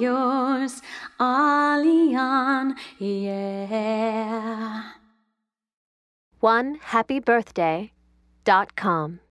yours, Allian, yeah. One happy birthday dot com.